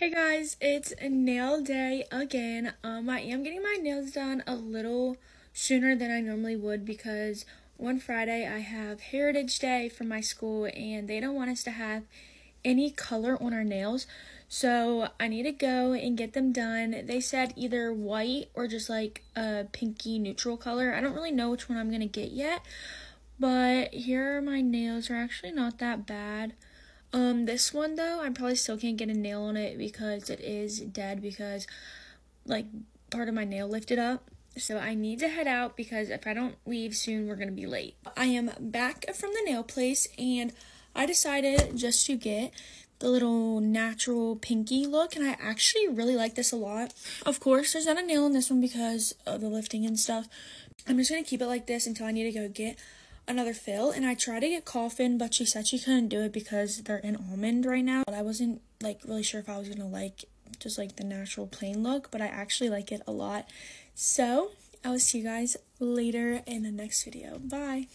Hey guys, it's nail day again. Um, I am getting my nails done a little sooner than I normally would because one Friday I have Heritage Day from my school and they don't want us to have any color on our nails. So I need to go and get them done. They said either white or just like a pinky neutral color. I don't really know which one I'm going to get yet. But here are my nails. They're actually not that bad. Um, this one though, I probably still can't get a nail on it because it is dead because like part of my nail lifted up. So I need to head out because if I don't leave soon, we're gonna be late. I am back from the nail place and I decided just to get the little natural pinky look and I actually really like this a lot. Of course, there's not a nail in this one because of the lifting and stuff. I'm just going to keep it like this until I need to go get another fill and I tried to get coffin but she said she couldn't do it because they're in almond right now. But I wasn't like really sure if I was to like just like the natural plain look but I actually like it a lot. So I will see you guys later in the next video. Bye.